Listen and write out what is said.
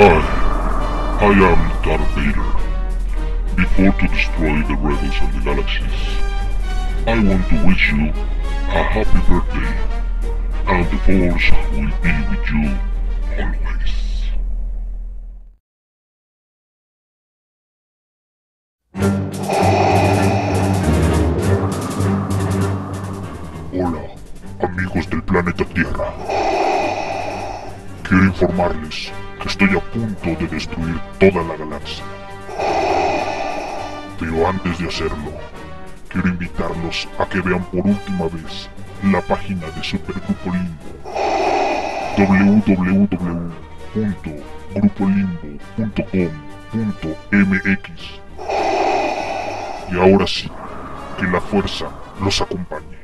Hi, I am Darth Vader. Before to destroy the rebels and the galaxies, I want to wish you a happy birthday, and the Force will be with you always. Hola, amigos del planeta Tierra. Quiero informarles que estoy a punto de destruir toda la galaxia. Pero antes de hacerlo, quiero invitarlos a que vean por última vez la página de Supergrupo Limbo www.grupolimbo.com.mx Y ahora sí, que la fuerza los acompañe.